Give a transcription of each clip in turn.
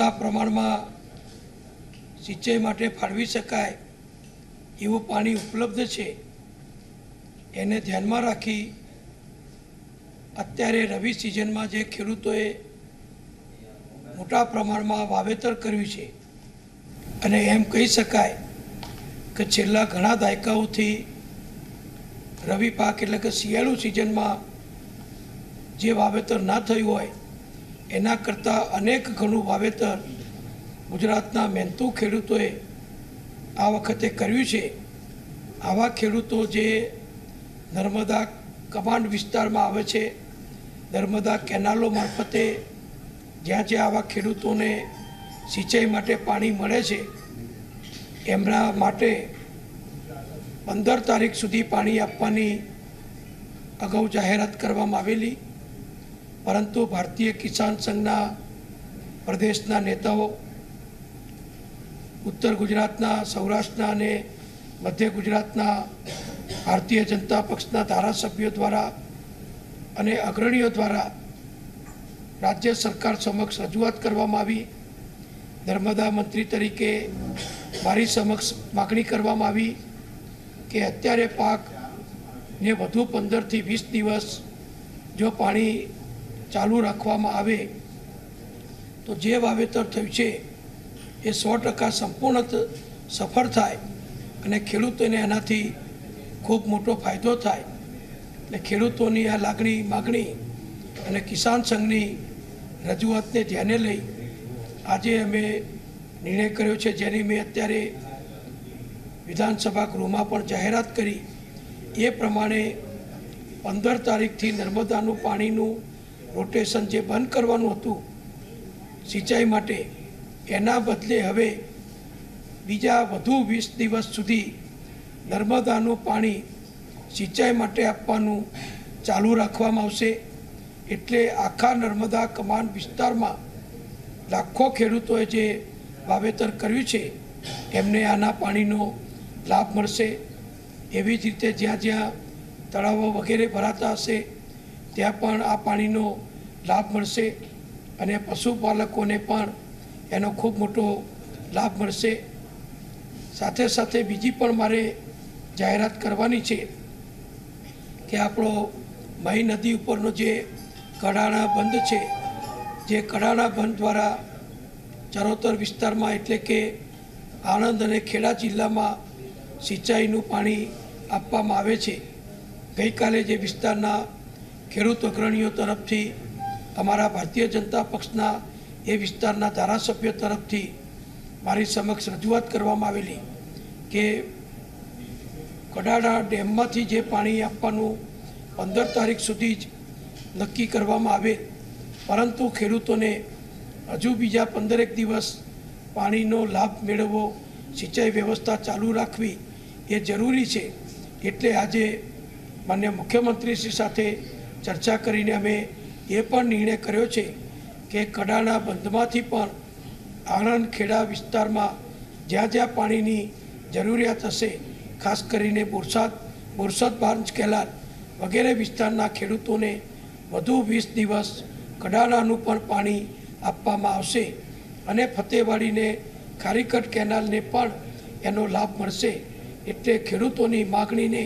પૂરતા પ્રમાણમાં સિંચાઈ માટે ફાળવી શકાય એવું પાણી ઉપલબ્ધ છે, એને ધ્યાનમાં રાખી અત્યારે રવિ સિઝનમાં જે ખેડૂતોએ મોટા પ્રમાણમાં વાવેતર કર્યું છે, અને એમ કહી શકાય કે છેલ્લા ઘણા દાયકાઓથી રવિ પાક એટલે કે શિયાળુ સિઝનમાં જે વાવેતર ના થયું હોય એના કરતાં અનેક ઘણું વાવેતર ગુજરાતના મહેનતુ ખેડૂતોએ આ વખતે કર્યું છે. આવા ખેડૂતો જે નર્મદા કમાન્ડ વિસ્તારમાં આવે છે, નર્મદા કેનાલો મારફતે જ્યાં જ્યાં આવા ખેડૂતોને સિંચાઈ માટે પાણી મળે છે, એમના માટે પંદર તારીખ સુધી પાણી આપવાની અગાઉ જાહેરાત કરવામાં આવેલી. પરંતુ ભારતીય કિસાન સંઘના પ્રદેશના નેતાઓ ઉત્તર ગુજરાતના, સૌરાષ્ટ્રના અને મધ્ય ગુજરાતના ભારતીય જનતા પક્ષના ધારાસભ્યો દ્વારા અને અગ્રણીઓ દ્વારા રાજ્ય સરકાર સમક્ષ રજૂઆત કરવામાં આવી. નર્મદા મંત્રી તરીકે મારી સમક્ષ માગણી કરવામાં આવી કે અત્યારે પાકને વધુ પંદરથી વીસ દિવસ જો પાણી ચાલુ રાખવામાં આવે, તો જે વાવેતર થયું છે, એ સો ટકા સંપૂર્ણ સફળ થાય અને ખેડૂતોને એનાથી ખૂબ મોટો ફાયદો થાય. એટલે ખેડૂતોની આ લાગણી, માગણી અને કિસાન સંઘની રજૂઆતને ધ્યાને લઈ આજે અમે નિર્ણય કર્યો છે, જેની મેં અત્યારે વિધાનસભા ગૃહમાં પણ જાહેરાત કરી. એ પ્રમાણે પંદર તારીખથી નર્મદાનું પાણીનું રોટેશન જે બંધ કરવાનું હતું, સિંચાઈ માટે, એના બદલે હવે બીજા વધુ વીસ દિવસ સુધી નર્મદાનું પાણી સિંચાઈ માટે આપવાનું ચાલુ રાખવામાં આવશે. એટલે આખા નર્મદા કમાન્ડ વિસ્તારમાં લાખો ખેડૂતોએ જે વાવેતર કર્યું છે, એમને આના પાણીનો લાભ મળશે. એવી જ રીતે જ્યાં જ્યાં તળાવો વગેરે ભરાતા હશે ત્યાં પણ આ પાણીનો લાભ મળશે અને પશુપાલકોને પણ એનો ખૂબ મોટો લાભ મળશે. સાથે સાથે બીજી પણ મારે જાહેરાત કરવાની છે કે આપણો મહી નદી ઉપરનો જે કડાણા બંધ છે, જે કડાણા બંધ દ્વારા ચરોતર વિસ્તારમાં એટલે કે આણંદ અને ખેડા જિલ્લામાં સિંચાઈનું પાણી આપવામાં આવે છે. ગઈકાલે જે વિસ્તારના ખેડૂત અગ્રણીઓ તરફથી અમારા ભારતીય જનતા પક્ષના એ વિસ્તારના ધારાસભ્યો તરફથી મારી સમક્ષ રજૂઆત કરવામાં આવેલી કે કડાડા ડેમમાંથી જે પાણી આપવાનું પંદર તારીખ સુધી જ નક્કી કરવામાં આવે, પરંતુ ખેડૂતોને હજુ બીજા પંદરેક દિવસ પાણીનો લાભ મેળવવો, સિંચાઈ વ્યવસ્થા ચાલુ રાખવી એ જરૂરી છે. એટલે આજે માન્ય મુખ્યમંત્રીશ્રી સાથે ચર્ચા કરીને અમે એ પણ નિર્ણય કર્યો છે કે કડાણા બંધમાંથી પણ આણંદ ખેડા વિસ્તારમાં જ્યાં જ્યાં પાણીની જરૂરિયાત હશે, ખાસ કરીને બોરસાદ, બોરસદ બાંજ કેલાલ વગેરે વિસ્તારના ખેડૂતોને વધુ વીસ દિવસ કડાણાનું પણ પાણી આપવામાં આવશે અને ફતેવાડીને ખારીકટ કેનાલને પણ એનો લાભ મળશે. એટલે ખેડૂતોની માગણીને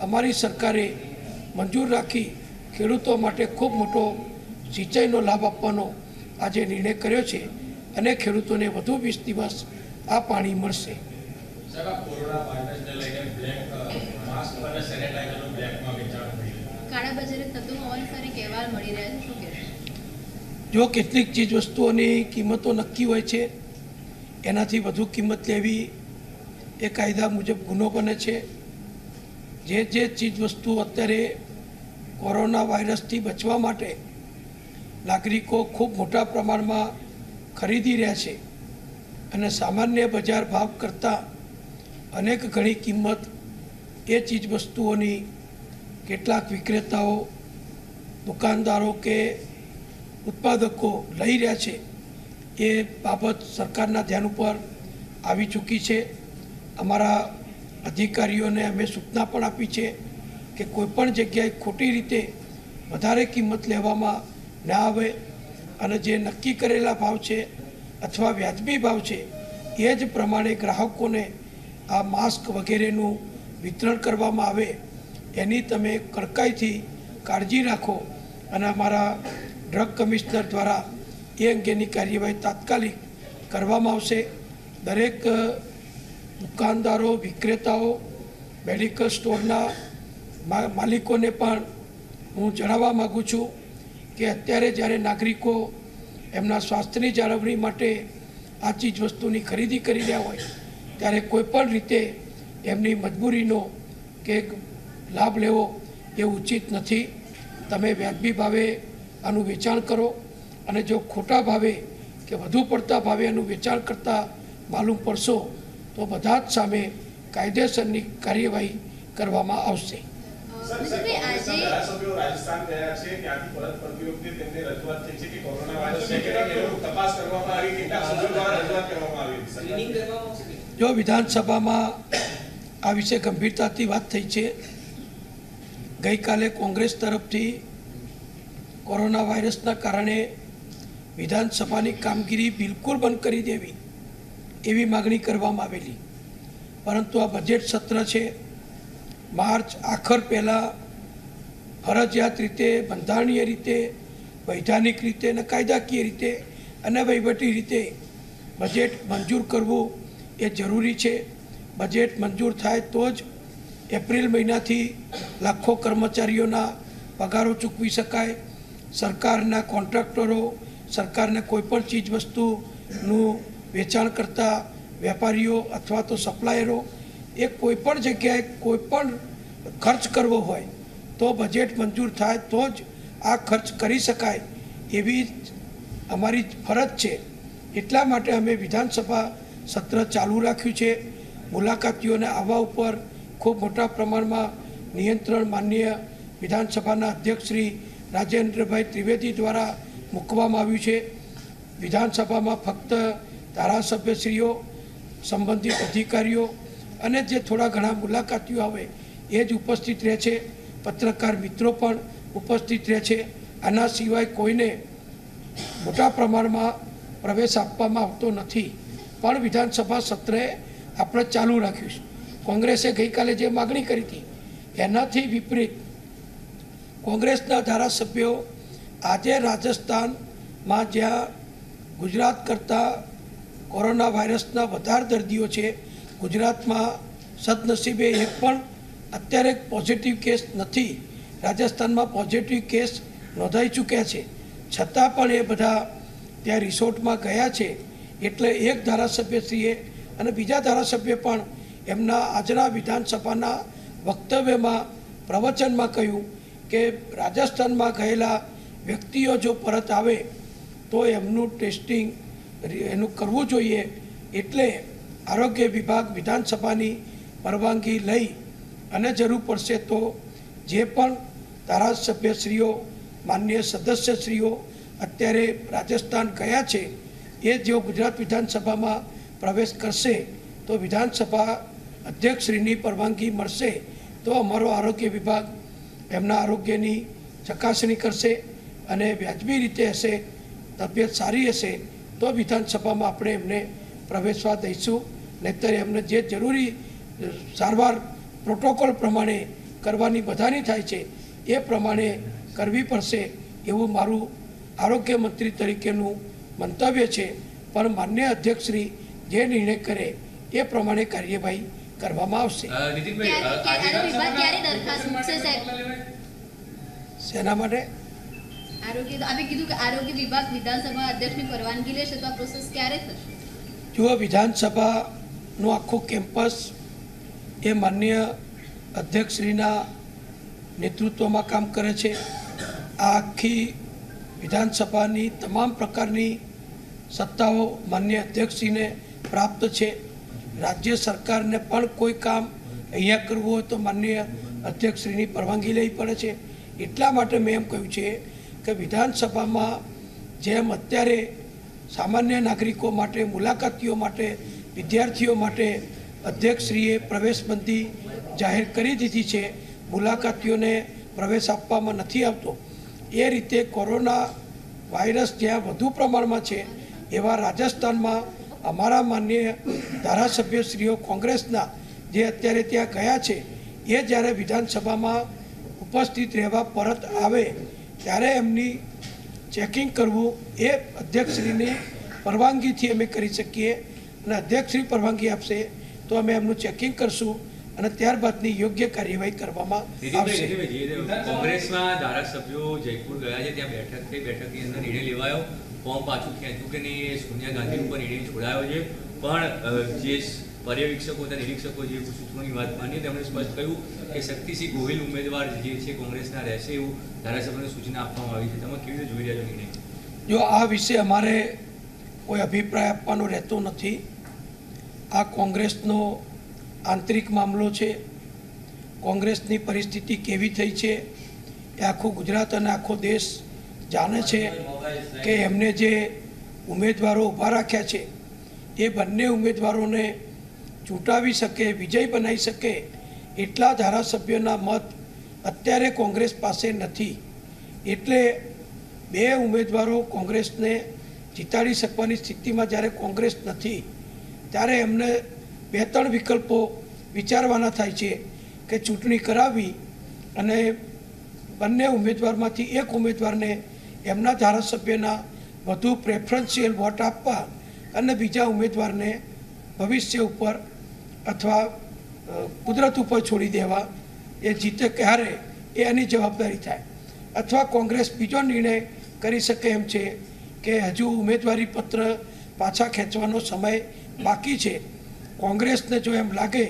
અમારી સરકારે મંજૂર રાખી ખેડૂતો માટે ખૂબ મોટો સિંચાઈનો લાભ આપવાનો આજે નિર્ણય કર્યો છે અને ખેડૂતોને વધુ વીસ દિવસ આ પાણી મળશે. સાહેબ આ કોરોના વાયરસને લઈને બ્લેક માસ્ક અને સેનેટાઈઝરનું બ્લેકમાં વેચાણ થઈ રહ્યું છે. કાળા બજારે થતું હોવાની સારી કહેવાલ મળી રહ્યા છે શું કહેશો? જો કેટલીક ચીજ વસ્તુઓની કિંમતો નક્કી હોય છે એનાથી વધુ કિંમત લેવી એ કાયદા મુજબ ગુનો બને છે. જે જે ચીજ વસ્તુ અત્યારે કોરોના વાયરસથી બચવા માટે નાગરિકો ખૂબ મોટા પ્રમાણમાં ખરીદી રહ્યા છે અને સામાન્ય બજાર ભાવ કરતાં અનેક ઘણી કિંમત એ ચીજ વસ્તુઓની કેટલાક વિક્રેતાઓ, દુકાનદારો કે ઉત્પાદકો લઈ રહ્યા છે એ બાબત સરકારના ધ્યાન ઉપર આવી ચૂકી છે. અમારા અધિકારીઓને અમે સૂચના પણ આપી છે કે કોઈપણ જગ્યાએ ખોટી રીતે વધારે કિંમત લેવામાં ના આવે અને જે નક્કી કરેલા ભાવ છે અથવા વ્યાજબી ભાવ છે, એ જ પ્રમાણે ગ્રાહકોને આ માસ્ક વગેરેનું વિતરણ કરવામાં આવે, એની તમે કડકાઈથી કાળજી રાખો અને અમારા ડ્રગ કમિશનર દ્વારા એ અંગેની કાર્યવાહી તાત્કાલિક કરવામાં આવશે. દરેક દુકાનદારો, વિક્રેતાઓ, મેડિકલ સ્ટોરના માલિકોને પણ હું જણાવવા માગું છું કે અત્યારે જ્યારે નાગરિકો એમના સ્વાસ્થ્યની જાળવણી માટે આ ચીજ વસ્તુની ખરીદી કરી રહ્યા હોય, ત્યારે કોઈ પણ રીતે એમની મજબૂરીનો કે લાભ લેવો એ ઉચિત નથી. તમે વ્યાજબી ભાવે આનું વેચાણ કરો અને જો ખોટા ભાવે કે વધુ પડતા ભાવે આનું વેચાણ કરતા માલુમ પડશો, તો બધા જ સામે કાયદેસરની કાર્યવાહી કરવામાં આવશે. ધારાસભ્યો રાજસ્થાન ગયા છે ત્યાંથી પરત ફરતી વખતે તેમની રજૂઆત થઈ છે કે કોરોના વાયરસ છે કે તપાસ કરવામાં આવી કેટલાક સભ્યો દ્વારા રજૂઆત કરવામાં આવી? જો વિધાનસભામાં આ વિશે ગંભીરતાથી વાત થઈ છે ગઈકાલે કોંગ્રેસ તરફથી કોરોના વાયરસના કારણે વિધાનસભાની કામગીરી બિલકુલ બંધ કરી દેવી એવી માગણી કરવામાં આવેલી. પરંતુ આ બજેટ સત્ર છે માર્ચ આખર પહેલાં ફરજિયાત રીતે, બંધારણીય રીતે, વૈધાનિક રીતે અને કાયદાકીય રીતે અને વહીવટી રીતે બજેટ મંજૂર કરવું એ જરૂરી છે. બજેટ મંજૂર થાય તો જ એપ્રિલ મહિનાથી લાખો કર્મચારીઓના પગારો ચૂકવી શકાય. સરકારના કોન્ટ્રાક્ટરો, સરકારને કોઈપણ ચીજ વસ્તુનું વેચાણ કરતા વેપારીઓ અથવા તો સપ્લાયરો એ કોઈપણ જગ્યાએ કોઈપણ ખર્ચ કરવો હોય, તો બજેટ મંજૂર થાય, તો જ આ ખર્ચ કરી શકાય એવી અમારી ફરજ છે. એટલા માટે અમે વિધાનસભા સત્ર ચાલુ રાખ્યું છે. મુલાકાતીઓને આવવા ઉપર ખૂબ મોટા પ્રમાણમાં નિયંત્રણ માન્ય વિધાનસભાના અધ્યક્ષ શ્રી રાજેન્દ્રભાઈ ત્રિવેદી દ્વારા મૂકવામાં આવ્યું છે. વિધાનસભામાં ફક્ત ધારાસભ્યશ્રીઓ, સંબંધિત અધિકારીઓ અને જે થોડા ઘણા મુલાકાતીઓ આવે, એ જ ઉપસ્થિત રહે છે. પત્રકાર મિત્રો પણ ઉપસ્થિત રહે છે. આના સિવાય કોઈને મોટા પ્રમાણમાં પ્રવેશ આપવામાં આવતો નથી. પણ વિધાનસભા સત્રે આપણે ચાલુ રાખ્યું કોંગ્રેસે ગઈકાલે જે માગણી કરી હતી, એનાથી વિપરીત કોંગ્રેસના ધારાસભ્યો આજે રાજસ્થાનમાં જ્યાં ગુજરાત કરતાં કોરોના વાયરસના વધારે દર્દીઓ છે ગુજરાતમાં સદનસીબે એક પણ અત્યારે પોઝિટિવ કેસ નથી. રાજસ્થાનમાં પોઝિટિવ કેસ નોંધાઈ ચૂક્યા છે. છતાં પણ એ બધા ત્યાં રિસોર્ટમાં ગયા છે. એટલે એક ધારાસભ્યશ્રીએ અને બીજા ધારાસભ્ય પણ એમના આજના વિધાનસભાના વક્તવ્યમાં, પ્રવચનમાં કહ્યું કે રાજસ્થાનમાં ગયેલા વ્યક્તિઓ જો પરત આવે, તો એમનું ટેસ્ટિંગ એનું કરવું જોઈએ. એટલે આરોગ્ય વિભાગ વિધાનસભાની પરવાનગી લઈ અને જરૂર પડશે તો જે પણ ધારાસભ્યશ્રીઓ, માન્ય સદસ્યશ્રીઓ અત્યારે રાજસ્થાન ગયા છે, એ જો ગુજરાત વિધાનસભામાં પ્રવેશ કરશે, તો વિધાનસભા અધ્યક્ષશ્રીની પરવાનગી મળશે, તો અમારો આરોગ્ય વિભાગ એમના આરોગ્યની ચકાસણી કરશે અને વ્યાજબી રીતે હશે, તબિયત સારી હશે, તો વિધાનસભામાં આપણે એમને પ્રવેશવા દઈશું. નહીતર એમને જે જરૂરી સારવાર પ્રોટોકોલ પ્રમાણે કરવાની બધાની થાય છે એ પ્રમાણે કરવી પડશે એવું મારું આરોગ્ય મંત્રી તરીકેનું મંતવ્ય છે. પણ માન્ય અધ્યક્ષશ્રી જે નિર્ણય કરે એ પ્રમાણે કાર્યવાહી કરવામાં આવશે. શેના માટે? આરોગ્ય તો આપણે કીધું કે આરોગ્ય વિભાગ વિધાનસભા અધ્યક્ષની પરવાનગી લેશે તો આ પ્રોસેસ ક્યારે થશે? જુઓ વિધાનસભાનું આખું કેમ્પસ એ માન્ય અધ્યક્ષશ્રીના નેતૃત્વમાં કામ કરે છે, આ આખી વિધાનસભાની તમામ પ્રકારની સત્તાઓ માન્ય અધ્યક્ષશ્રીને પ્રાપ્ત છે. રાજ્ય સરકારને પણ કોઈ કામ અહીંયા કરવું હોય તો માન્ય અધ્યક્ષશ્રીની પરવાનગી લેવી પડે છે. એટલા માટે મેં એમ કહ્યું છે કે વિધાનસભામાં જેમ અત્યારે સામાન્ય નાગરિકો માટે, મુલાકાતીઓ માટે, વિદ્યાર્થીઓ માટે અધ્યક્ષશ્રીએ પ્રવેશબંધી જાહેર કરી દીધી છે. મુલાકાતીઓને પ્રવેશ આપવામાં નથી આવતો. એ રીતે કોરોના વાયરસ જ્યાં વધુ પ્રમાણમાં છે, એવા રાજસ્થાનમાં અમારા માન્ય ધારાસભ્યશ્રીઓ કોંગ્રેસના જે અત્યારે ત્યાં ગયા છે, એ જ્યારે વિધાનસભામાં ઉપસ્થિત રહેવા પરત આવે, ત્યારે એમની ચેકિંગ કરવું એ અધ્યક્ષશ્રીની પરવાનગીથી અમે કરી શકીએ અને અધ્યક્ષશ્રી પરવાનગી આપશે તો અમે એમનું ચેકિંગ કરશું અને ત્યારબાદની યોગ્ય કાર્યવાહી કરવામાં આવશે. કોંગ્રેસના ધારાસભ્યો જયપુર ગયા છે ત્યાં બેઠક થઈ બેઠકની અંદર નિર્ણય લેવાયો. ફોર્મ પાછું ખેંચ્યું કે નહીં સોનિયા ગાંધી ઉપર નિર્ણય છોડાયો છે. પણ જે પર્યવેક્ષકો હતા નિરીક્ષકો જે સૂત્રોની વાત માની તેમણે સ્પષ્ટ કહ્યું કે શક્તિસિંહ ગોહિલ ઉમેદવાર જે છે, કોંગ્રેસના રહેશે એવું ધારાસભ્યોને સૂચના આપવામાં આવી છે. તમે કેવી રીતે જોઈ રહ્યા છો નિર્ણય? જો આ વિશે અમારે કોઈ અભિપ્રાય આપવાનો રહેતો નથી, આ કોંગ્રેસનો આંતરિક મામલો છે, કોંગ્રેસની પરિસ્થિતિ કેવી થઈ છે, એ આખું ગુજરાત અને આખો દેશ જાણે છે કે એમને જે ઉમેદવારો ઊભા રાખ્યા છે, એ બંને ઉમેદવારોને ચૂંટાવી શકે, વિજય બનાવી શકે એટલા ધારાસભ્યોના મત અત્યારે કોંગ્રેસ પાસે નથી. એટલે બે ઉમેદવારો કોંગ્રેસને જીતાડી શકવાની સ્થિતિમાં જ્યારે કોંગ્રેસ નથી, ત્યારે એમને બે ત્રણ વિકલ્પો વિચારવાના થાય છે કે ચૂંટણી કરાવી અને બંને ઉમેદવારમાંથી એક ઉમેદવારને એમના ધારાસભ્યના વધુ પ્રેફરન્શિયલ વોટ આપવા અને બીજા ઉમેદવારને ભવિષ્ય ઉપર અથવા કુદરત ઉપર છોડી દેવા, એ જીતે ક્યારે, એ એની જવાબદારી થાય. અથવા કોંગ્રેસ બીજો નિર્ણય કરી શકે એમ છે કે હજુ ઉમેદવારી પત્ર પાછા ખેંચવાનો સમય બાકી છે. કોંગ્રેસને જો એમ લાગે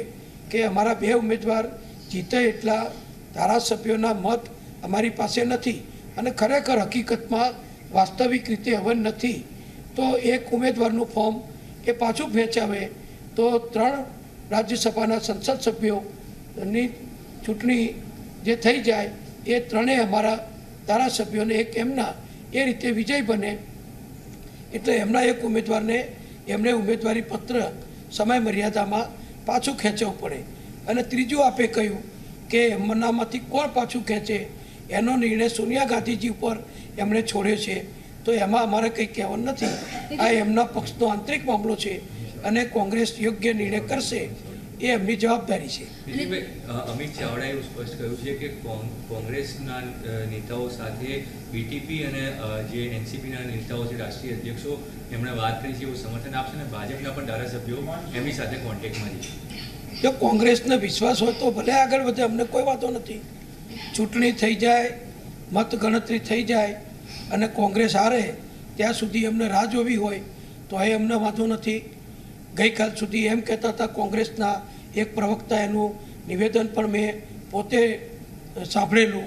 કે અમારા બે ઉમેદવાર જીતે એટલા ધારાસભ્યોના મત અમારી પાસે નથી અને ખરેખર હકીકતમાં વાસ્તવિક રીતે હવે નથી, તો એક ઉમેદવારનું ફોર્મ એ પાછું ખેંચાવે તો ત્રણ રાજ્યસભાના સંસદ સભ્યોની ચૂંટણી જે થઈ જાય એ ત્રણેય અમારા ધારાસભ્યોને એક એમના એ રીતે વિજય બને. એટલે એમના એક ઉમેદવારને એમને ઉમેદવારી પત્ર સમય મર્યાદામાં પાછું ખેંચવું પડે. અને ત્રીજું આપે કહ્યું કે એમનામાંથી કોણ પાછું ખેંચે એનો નિર્ણય સોનિયા ગાંધીજી ઉપર એમણે છોડ્યો છે. તો એમાં અમારે કંઈ કહેવાનું નથી. આ એમના પક્ષનો આંતરિક મામલો છે. અને કોંગ્રેસ યોગ્ય નિર્ણય કરશે એ એમની જવાબદારી છે. અમિત ચાવડાએ એવું સ્પષ્ટ કહ્યું છે કે કોંગ- કોંગ્રેસના નેતાઓ સાથે બીટીપી અને જે એનસીપીના નેતાઓ છે રાષ્ટ્રીય અધ્યક્ષો એમણે વાત કરી છે એવું સમર્થન આપશે અને ભાજપના પણ ધારાસભ્યો એમની સાથે કોન્ટેક્ટમાં છે જો કોંગ્રેસને વિશ્વાસ હોય તો ભલે આગળ વધે અમને કોઈ વાંધો નથી. ચૂંટણી થઈ જાય મત ગણતરી થઈ જાય અને કોંગ્રેસ હારે ત્યાં સુધી અમને રાહ જોવી હોય તો એ અમને વાંધો નથી. ગઈકાલ સુધી એમ કહેતા હતા કોંગ્રેસના એક પ્રવક્તા એનું નિવેદન પણ મેં પોતે સાંભળેલું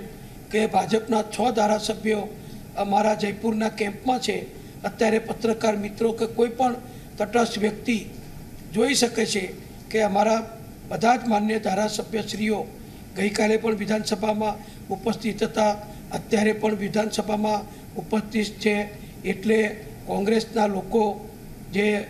કે ભાજપના છ ધારાસભ્યો અમારા જયપુરના કેમ્પમાં છે. અત્યારે પત્રકાર મિત્રો કે કોઈ પણ તટસ્થ વ્યક્તિ જોઈ શકે છે કે અમારા બધા જ માન્ય ધારાસભ્યશ્રીઓ ગઈકાલે પણ વિધાનસભામાં ઉપસ્થિત હતા. અત્યારે પણ વિધાનસભામાં ઉપસ્થિત છે. એટલે કોંગ્રેસના લોકો જે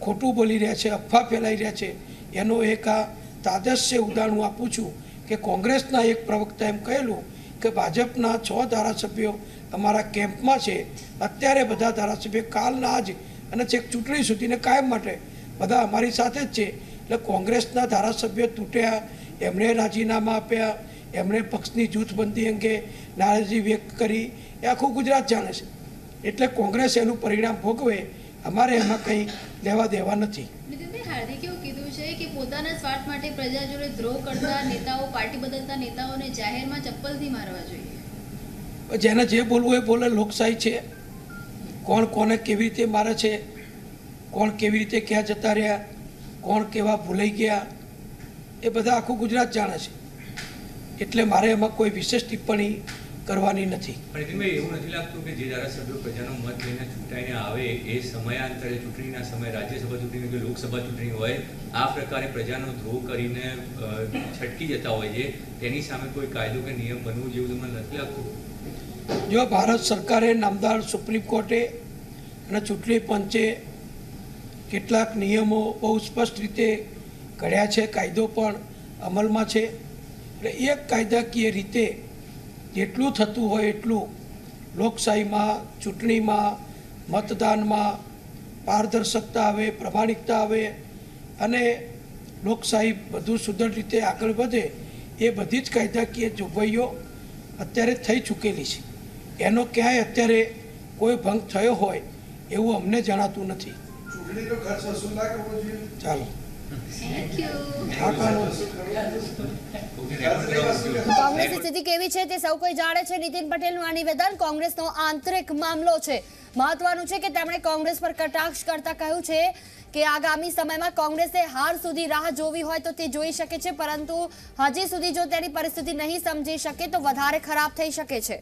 ખોટું બોલી રહ્યા છે, અફવા ફેલાઈ રહ્યા છે. એનો એક આ તાદસ્ય ઉદાહરણ આપું છું કે કોંગ્રેસના એક પ્રવક્તા એમ કહેલું કે ભાજપના છ ધારાસભ્યો અમારા કેમ્પમાં છે. અત્યારે બધા ધારાસભ્યો કાલના આજ અને છેક ચૂંટણી સુધીને કાયમ માટે બધા અમારી સાથે જ છે. એટલે કોંગ્રેસના ધારાસભ્યો તૂટ્યા, એમણે રાજીનામા આપ્યા, એમણે પક્ષની જૂથબંધી અંગે નારાજી વ્યક્ત કરી. એ આખું ગુજરાત જાણે છે. એટલે કોંગ્રેસ એનું પરિણામ ભોગવે અમારે એમાં કંઈ લેવા દેવા નથી. હાર્દિકે એવું કીધું છે કે પોતાના સ્વાર્થ માટે પ્રજા જોડે દ્રોહ કરતા નેતાઓ પાર્ટી બદલતા નેતાઓને જાહેરમાં ચપ્પલથી મારવા જોઈએ. જેને જે બોલવું એ બોલે લોકશાહી છે. કોણ કોને કેવી રીતે મારે છે? કોણ કેવી રીતે ક્યાં જતા રહ્યા? કોણ કેવા ભૂલાઈ ગયા? એ બધા આખું ગુજરાત જાણે છે. એટલે મારે એમાં કોઈ વિશેષ ટિપ્પણી કરવાની નથી. પણ નીતિનભાઈ એવું નથી લાગતું કે જે ધારાસભ્યો પ્રજાનો મત લઈને ચૂંટાઈને આવે એ સમયાંતરે ચૂંટણીના સમય રાજ્યસભા ચૂંટણી કે લોકસભા ચૂંટણી હોય આ પ્રકારે પ્રજાનો દ્રોહ કરીને છટકી જતા હોય છે તેની સામે કોઈ કાયદો કે નિયમ બનવું જેવું તમને નથી લાગતું? જો ભારત સરકારે નામદાર સુપ્રીમ કોર્ટે અને ચૂંટણી પંચે કેટલાક નિયમો બહુ સ્પષ્ટ રીતે ઘડ્યા છે કાયદો પણ અમલમાં છે એટલે એક કાયદાકીય રીતે જેટલું થતું હોય એટલું લોકશાહીમાં ચૂંટણીમાં મતદાનમાં પારદર્શકતા આવે પ્રમાણિકતા આવે અને લોકશાહી વધુ સુદૃઢ રીતે આગળ વધે એ બધી જ કાયદાકીય જોગવાઈઓ અત્યારે થઈ ચૂકેલી છે. એનો ક્યાંય અત્યારે કોઈ ભંગ થયો હોય એવું અમને જણાતું નથી. ચાલો. કેવી છે તે સૌ કોઈ જાણે છે. નીતિન પટેલનું નિવેદન કોંગ્રેસનો આંતરિક મામલો છે. મહત્વનું છે કે તેમણે કોંગ્રેસ પર કટાક્ષ કરતા કહ્યું છે કે આગામી સમયમાં કોંગ્રેસે હાર સુધી રાહ જોવી હોય તો તે જોઈ શકે છે, પરંતુ હજી સુધી જો તેની પરિસ્થિતિ નહીં સમજી શકે તો વધારે ખરાબ થઈ શકે છે.